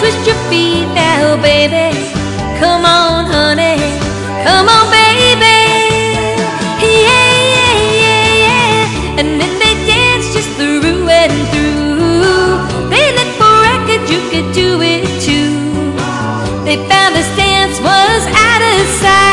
twist your feet now, baby. Come on, honey. Come on, baby. Yeah, yeah, yeah, yeah. And then they dance just through and through. They look for records, you could do it too. They found this dance was out of sight.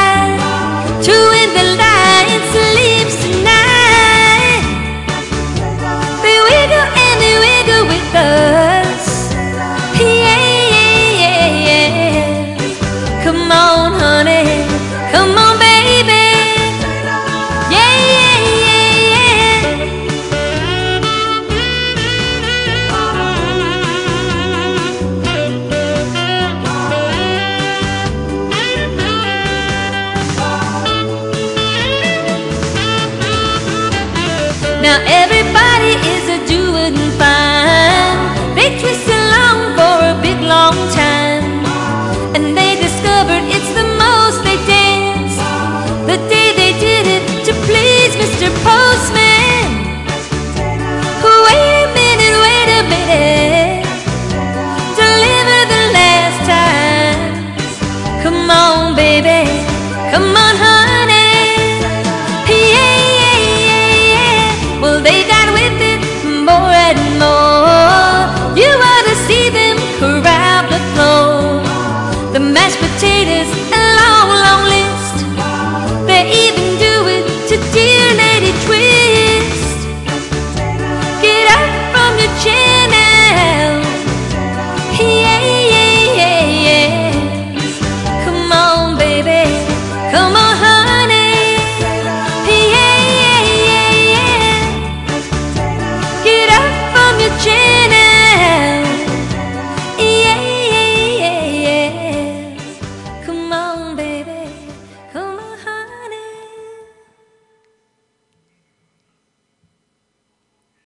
Now everybody all they.